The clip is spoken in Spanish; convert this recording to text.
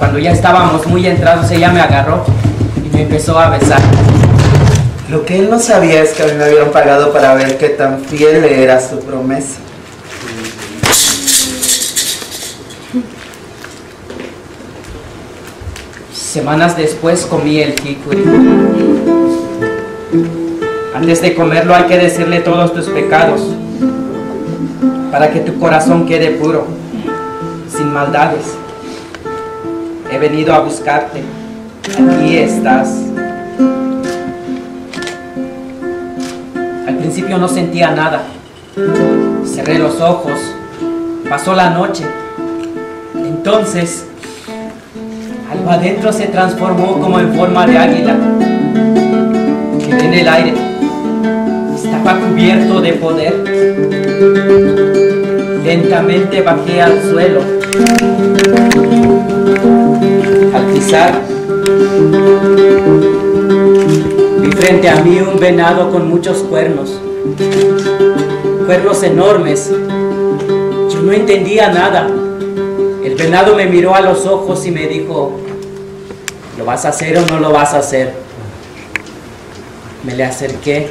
Cuando ya estábamos muy entrados, ella me agarró y me empezó a besar. Lo que él no sabía es que a mí me habían pagado para ver qué tan fiel era su promesa. Semanas después comí el jicuri. Antes de comerlo hay que decirle todos tus pecados para que tu corazón quede puro, sin maldades. He venido a buscarte. Aquí estás. Al principio no sentía nada. Cerré los ojos. Pasó la noche. Entonces, algo adentro se transformó como en forma de águila. Quedé en el aire. Estaba cubierto de poder. Lentamente bajé al suelo. Al pisar, vi frente a mí un venado con muchos cuernos. Cuernos enormes. Yo no entendía nada. El venado me miró a los ojos y me dijo, ¿lo vas a hacer o no lo vas a hacer? Me le acerqué.